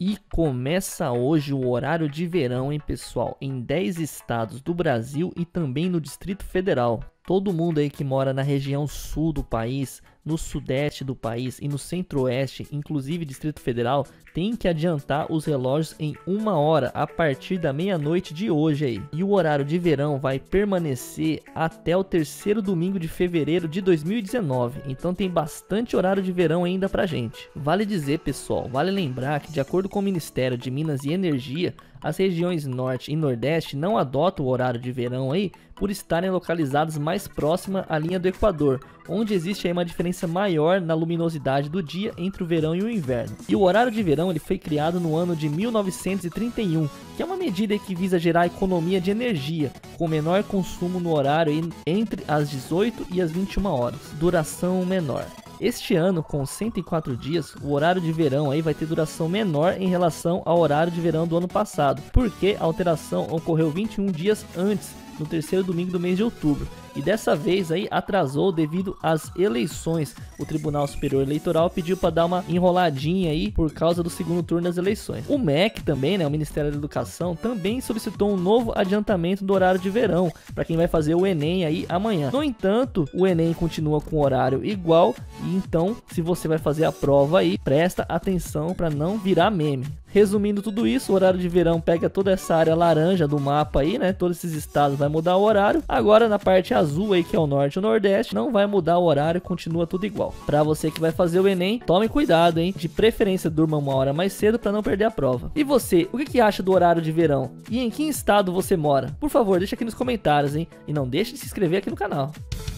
E começa hoje o horário de verão, hein, pessoal? Em 10 estados do Brasil e também no Distrito Federal. Todo mundo aí que mora na região sul do país no sudeste do país e no centro-oeste, inclusive Distrito Federal, tem que adiantar os relógios em uma hora a partir da meia-noite de hoje aí. E o horário de verão vai permanecer até o terceiro domingo de fevereiro de 2019. Então tem bastante horário de verão ainda pra gente. Vale dizer, pessoal, vale lembrar que de acordo com o Ministério de Minas e Energia, as regiões norte e nordeste não adotam o horário de verão aí por estarem localizadas mais próxima à linha do Equador, onde existe aí uma diferença maior na luminosidade do dia entre o verão e o inverno. E o horário de verão ele foi criado no ano de 1931, que é uma medida que visa gerar economia de energia, com menor consumo no horário entre as 18 e as 21 horas, duração menor. Este ano, com 104 dias, o horário de verão aí vai ter duração menor em relação ao horário de verão do ano passado, porque a alteração ocorreu 21 dias antes, no terceiro domingo do mês de outubro e dessa vez aí atrasou devido às eleições. O Tribunal Superior Eleitoral pediu para dar uma enroladinha aí por causa do segundo turno das eleições. O MEC também, né, o Ministério da Educação, também solicitou um novo adiantamento do horário de verão para quem vai fazer o ENEM aí amanhã. No entanto, o ENEM continua com horário igual e então, se você vai fazer a prova aí, presta atenção para não virar meme. Resumindo tudo isso, o horário de verão pega toda essa área laranja do mapa aí, né? Todos esses estados vai mudar o horário. Agora na parte azul aí, que é o norte e o nordeste, não vai mudar o horário, continua tudo igual. Para você que vai fazer o ENEM, tome cuidado, hein? De preferência durma uma hora mais cedo para não perder a prova. E você, o que, que acha do horário de verão? E em que estado você mora? Por favor, deixa aqui nos comentários, hein? E não deixe de se inscrever aqui no canal.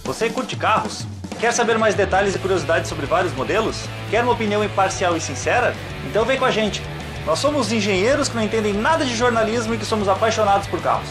Você curte carros? Quer saber mais detalhes e curiosidades sobre vários modelos? Quer uma opinião imparcial e sincera? Então vem com a gente! Nós somos engenheiros que não entendem nada de jornalismo e que somos apaixonados por carros.